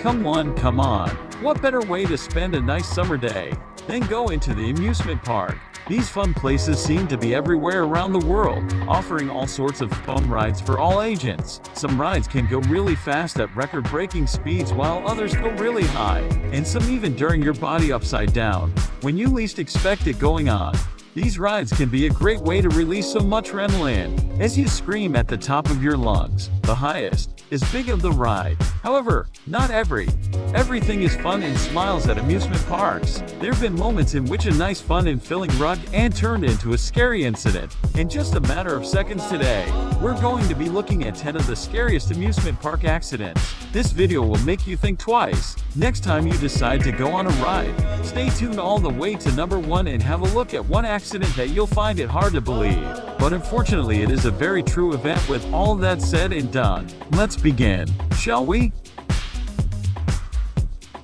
Come on, come on. What better way to spend a nice summer day than go into the amusement park? These fun places seem to be everywhere around the world, offering all sorts of fun rides for all ages. Some rides can go really fast at record-breaking speeds while others go really high, and some even during your body upside down, when you least expect it going on. These rides can be a great way to release so much adrenaline as you scream at the top of your lungs. The highest is big of the ride. However, not every. Everything is fun and smiles at amusement parks. There have been moments in which a nice fun and filling ride and turned into a scary incident. In just a matter of seconds today, we're going to be looking at 10 of the scariest amusement park accidents. This video will make you think twice next time you decide to go on a ride. Stay tuned all the way to number 1 and have a look at one accident that you'll find it hard to believe. But unfortunately it is a very true event with all that said and done. Let's begin, shall we?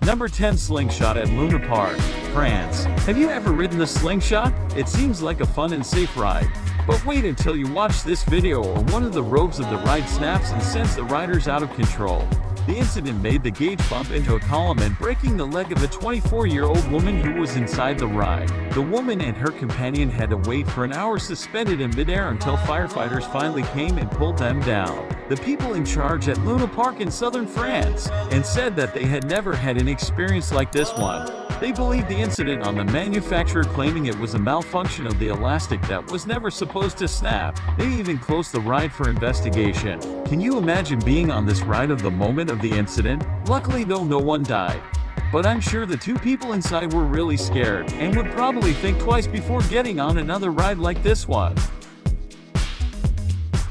Number 10 Slingshot at Luna Park, France. Have you ever ridden the slingshot? It seems like a fun and safe ride. But wait until you watch this video or one of the ropes of the ride snaps and sends the riders out of control. The incident made the gauge bump into a column and breaking the leg of a 24-year-old woman who was inside the ride. The woman and her companion had to wait for an hour suspended in midair until firefighters finally came and pulled them down. The people in charge at Luna Park in southern France and said that they had never had an experience like this one. They believe the incident on the manufacturer claiming it was a malfunction of the elastic that was never supposed to snap. They even closed the ride for investigation. Can you imagine being on this ride of the moment of the incident? Luckily though no one died. But I'm sure the two people inside were really scared and would probably think twice before getting on another ride like this one.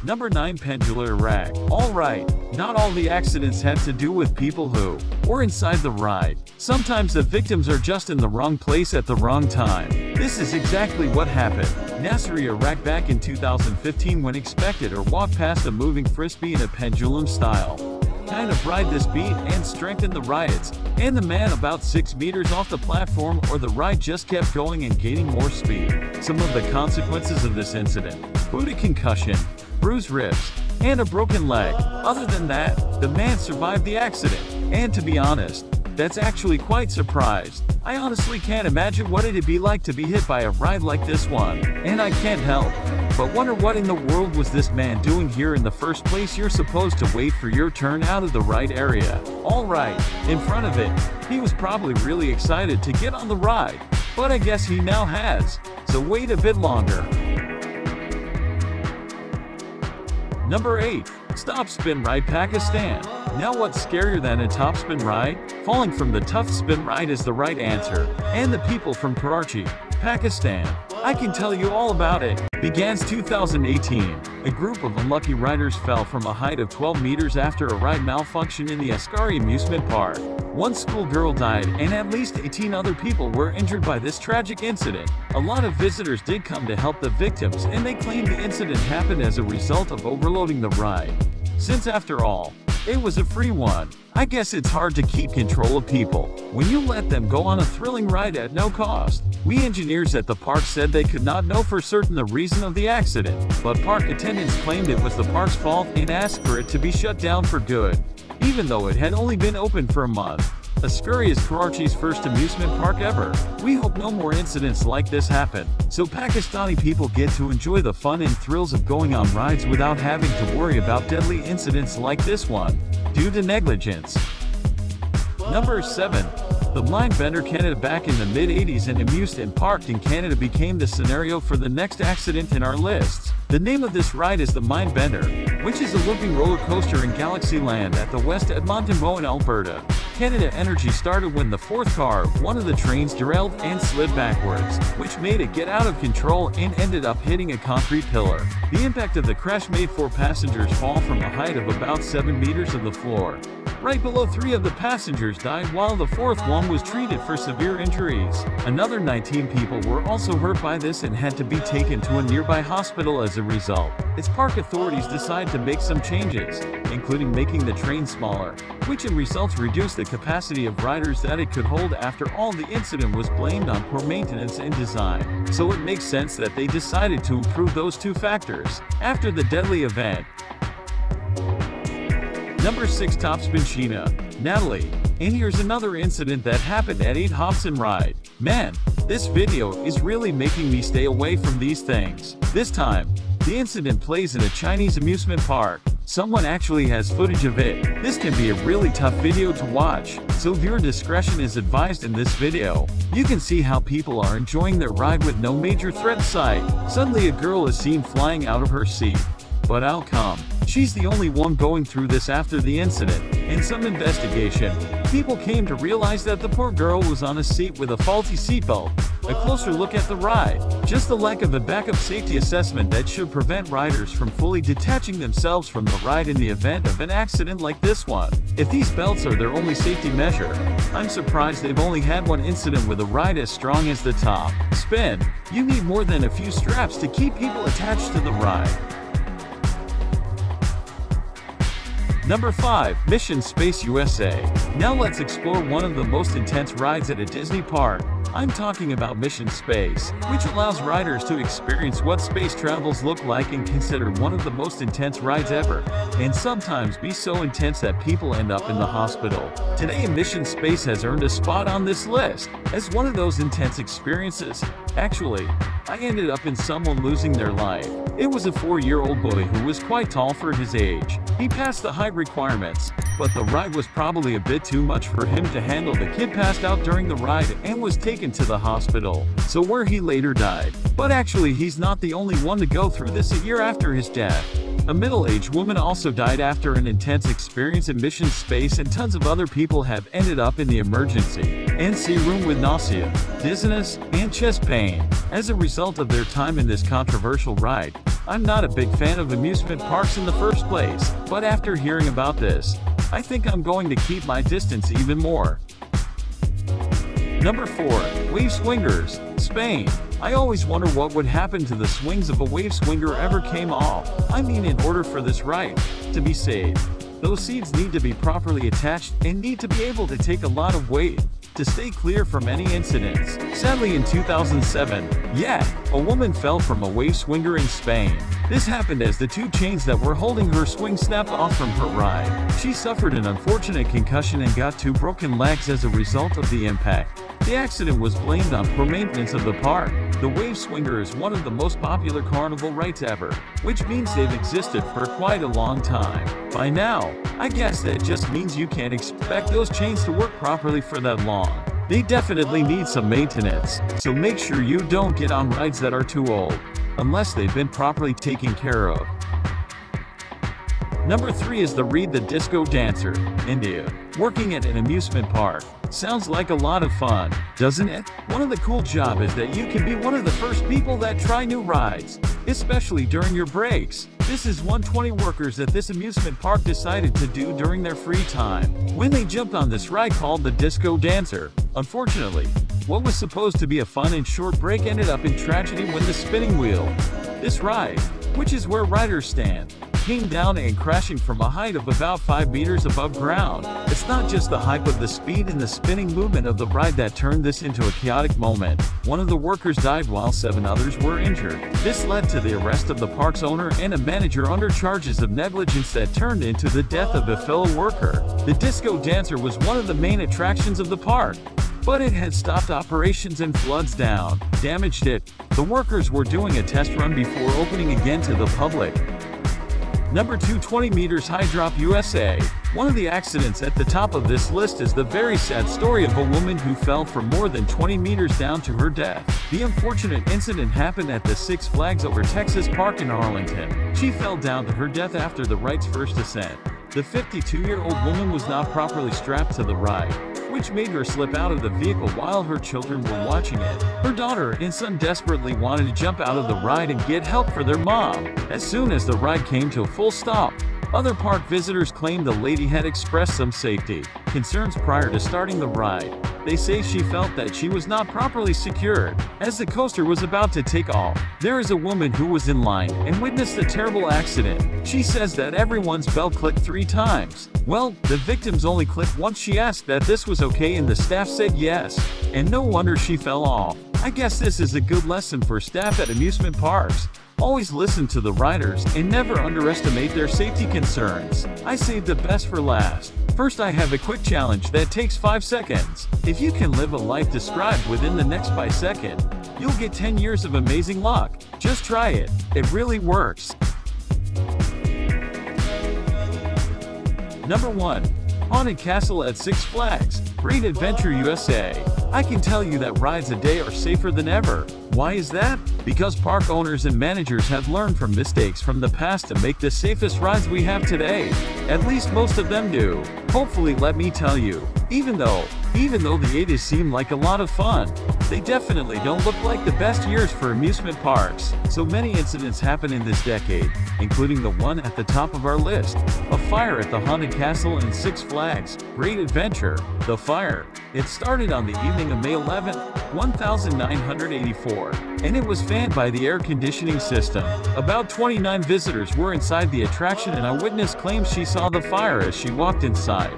Number 9 Pendular Rack. Alright, not all the accidents had to do with people who were inside the ride. Sometimes the victims are just in the wrong place at the wrong time. This is exactly what happened. Nasri Iraq back in 2015 when expected or walked past a moving frisbee in a pendulum style. Kind of ride this beat and strengthen the riots, and the man about 6 meters off the platform or the ride just kept going and gaining more speed. Some of the consequences of this incident. Booty concussion, bruised ribs, and a broken leg. Other than that, the man survived the accident. And to be honest, that's actually quite surprised. I honestly can't imagine what it'd be like to be hit by a ride like this one. And I can't help but wonder what in the world was this man doing here in the first place you're supposed to wait for your turn out of the right area. Alright, in front of it, he was probably really excited to get on the ride. But I guess he now has, so wait a bit longer. Number 8. Stop Spin Ride Pakistan. Now what's scarier than a top spin ride? Falling from the top spin ride is the right answer. And the people from Karachi, Pakistan. I can tell you all about it. Begins 2018. A group of unlucky riders fell from a height of 12 meters after a ride malfunction in the Askari amusement park. One schoolgirl died and at least 18 other people were injured by this tragic incident. A lot of visitors did come to help the victims and they claimed the incident happened as a result of overloading the ride. Since after all, it was a free one. I guess it's hard to keep control of people when you let them go on a thrilling ride at no cost. We engineers at the park said they could not know for certain the reason of the accident, but park attendants claimed it was the park's fault and asked for it to be shut down for good, even though it had only been open for a month. Askari is Karachi's first amusement park ever. We hope no more incidents like this happen, so Pakistani people get to enjoy the fun and thrills of going on rides without having to worry about deadly incidents like this one, due to negligence. Number 7. The Mindbender Canada back in the mid-80s and amused and parked in Canada became the scenario for the next accident in our lists. The name of this ride is the Mindbender, which is a looping roller coaster in Galaxy Land at the West Edmonton Mall in Alberta. Canada Energy started when the fourth car, one of the trains derailed and slid backwards, which made it get out of control and ended up hitting a concrete pillar. The impact of the crash made four passengers fall from a height of about 7 meters of the floor. Right below three of the passengers died while the fourth one was treated for severe injuries. Another 19 people were also hurt by this and had to be taken to a nearby hospital as a result. Its park authorities decided to make some changes, including making the train smaller, which in results reduced the capacity of riders that it could hold after all the incident was blamed on poor maintenance and design. So it makes sense that they decided to improve those two factors. After the deadly event, Number 6 Topspin China. Natalie. And here's another incident that happened at 8 Hobson Ride. Man, this video is really making me stay away from these things. This time, the incident plays in a Chinese amusement park. Someone actually has footage of it. This can be a really tough video to watch, so viewer discretion is advised in this video. You can see how people are enjoying their ride with no major threat sight. Suddenly a girl is seen flying out of her seat. But I'll come. She's the only one going through this after the incident. In some investigation, people came to realize that the poor girl was on a seat with a faulty seatbelt. A closer look at the ride. Just the lack of a backup safety assessment that should prevent riders from fully detaching themselves from the ride in the event of an accident like this one. If these belts are their only safety measure, I'm surprised they've only had one incident with a ride as strong as the top. Spin. You need more than a few straps to keep people attached to the ride. Number 5. Mission Space USA. Now let's explore one of the most intense rides at a Disney park. I'm talking about Mission Space, which allows riders to experience what space travels look like and considered one of the most intense rides ever, and sometimes be so intense that people end up in the hospital. Today Mission Space has earned a spot on this list as one of those intense experiences. Actually, I ended up in someone losing their life. It was a four-year-old boy who was quite tall for his age. He passed the height requirements, but the ride was probably a bit too much for him to handle. The kid passed out during the ride and was taken to the hospital, so where he later died. But actually he's not the only one to go through this a year after his death. A middle-aged woman also died after an intense experience in mission space and tons of other people have ended up in the emergency NC room with nausea, dizziness, and chest pain. As a result of their time in this controversial ride, I'm not a big fan of amusement parks in the first place, but after hearing about this, I think I'm going to keep my distance even more. Number 4. Wave Swingers, Spain. I always wonder what would happen to the swings if a wave swinger ever came off. I mean in order for this ride to be saved. Those seeds need to be properly attached and need to be able to take a lot of weight to stay clear from any incidents. Sadly in 2007, yeah, a woman fell from a wave swinger in Spain. This happened as the two chains that were holding her swing snapped off from her ride. She suffered an unfortunate concussion and got two broken legs as a result of the impact. The accident was blamed on poor maintenance of the park. The Wave Swinger is one of the most popular carnival rides ever, which means they've existed for quite a long time. By now, I guess that just means you can't expect those chains to work properly for that long. They definitely need some maintenance, so make sure you don't get on rides that are too old, unless they've been properly taken care of. Number 3 is the Read the Disco Dancer, India. Working at an amusement park. Sounds like a lot of fun, doesn't it? One of the cool job is that you can be one of the first people that try new rides, especially during your breaks. This is 120 workers at this amusement park decided to do during their free time, when they jumped on this ride called the Disco Dancer. Unfortunately, what was supposed to be a fun and short break ended up in tragedy when the spinning wheel. This ride, which is where riders stand, came down and crashing from a height of about 5 meters above ground. It's not just the hype of the speed and the spinning movement of the ride that turned this into a chaotic moment. One of the workers died while seven others were injured. This led to the arrest of the park's owner and a manager under charges of negligence that turned into the death of a fellow worker. The disco dancer was one of the main attractions of the park but it had stopped operations and floods down, damaged it. The workers were doing a test run before opening again to the public. Number 2 20 meters high drop USA. One of the accidents at the top of this list is the very sad story of a woman who fell from more than 20 meters down to her death. The unfortunate incident happened at the Six Flags over Texas Park in Arlington. She fell down to her death after the ride's first ascent. The 52-year-old woman was not properly strapped to the ride, which made her slip out of the vehicle while her children were watching it. Her daughter and son desperately wanted to jump out of the ride and get help for their mom. As soon as the ride came to a full stop, other park visitors claim the lady had expressed some safety concerns prior to starting the ride. They say she felt that she was not properly secured. As the coaster was about to take off, there is a woman who was in line and witnessed the terrible accident. She says that everyone's bell clicked three times. Well, the victims only clicked once she asked that this was okay and the staff said yes. And no wonder she fell off. I guess this is a good lesson for staff at amusement parks. Always listen to the riders and never underestimate their safety concerns. I saved the best for last. First I have a quick challenge that takes 5 seconds. If you can live a life described within the next by second, you'll get 10 years of amazing luck. Just try it. It really works. Number 1. Haunted Castle at Six Flags, Great Adventure USA. I can tell you that rides a day are safer than ever. Why is that? Because park owners and managers have learned from mistakes from the past to make the safest rides we have today. At least most of them do. Hopefully let me tell you, even though, even though the 80s seem like a lot of fun, they definitely don't look like the best years for amusement parks. So many incidents happen in this decade, including the one at the top of our list, a fire at the Haunted Castle in Six Flags, Great Adventure. The fire, it started on the evening of May 11, 1984, and it was fanned by the air conditioning system. About 29 visitors were inside the attraction and a witness claims she saw the fire as she walked inside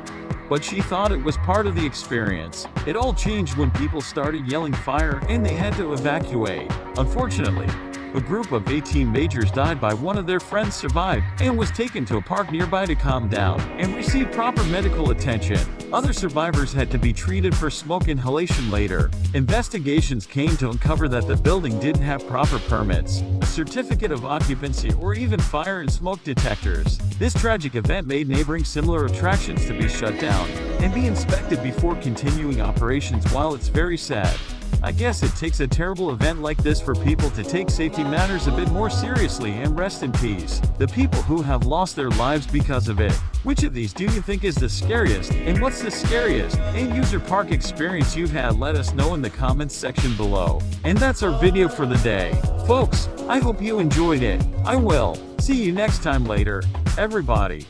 but she thought it was part of the experience. It all changed when people started yelling fire and they had to evacuate. Unfortunately, a group of 18 majors died by one of their friends survived and was taken to a park nearby to calm down and receive proper medical attention. Other survivors had to be treated for smoke inhalation later. Investigations came to uncover that the building didn't have proper permits, a certificate of occupancy, or even fire and smoke detectors. This tragic event made neighboring similar attractions to be shut down and be inspected before continuing operations while it's very sad. I guess it takes a terrible event like this for people to take safety matters a bit more seriously and rest in peace. The people who have lost their lives because of it. Which of these do you think is the scariest? And what's the scariest end-user park experience you've had? Let us know in the comments section below. And that's our video for the day. Folks, I hope you enjoyed it. I will. See you next time later, everybody.